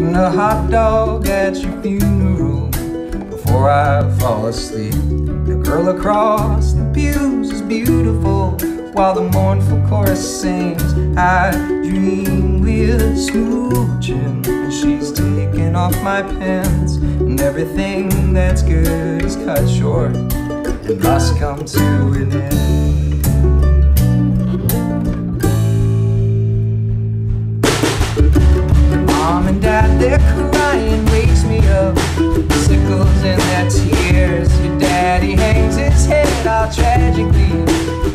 eating a hot dog at your funeral before I fall asleep. The girl across the pews is beautiful while the mournful chorus sings. I dream we're smooching, and she's taking off my pants, and everything that's good is cut short and must come to an end. All tragically,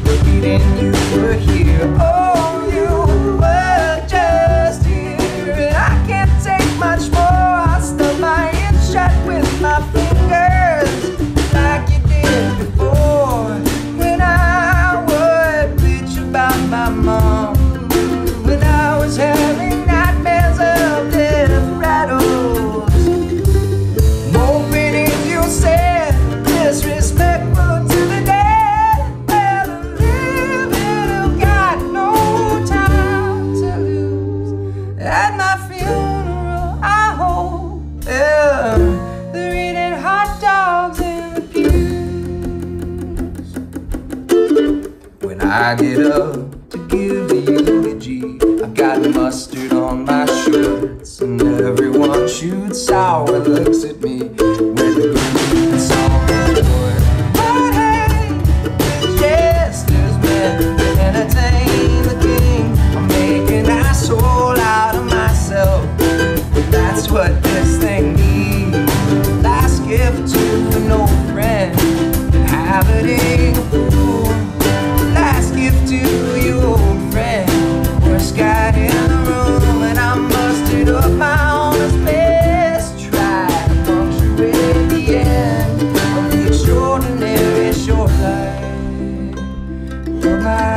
repeating you were here. Oh, you were just here. And I can't take much more. I stub my hand shut with my fingers, like you did before. When I would bitch about my mom. When I was having I get up to give the eulogy. I got mustard on my shorts, and everyone shoots sour looks at me with a green song. But hey, yes, there's entertain the king. I'm making an asshole out of myself. That's what this thing means. my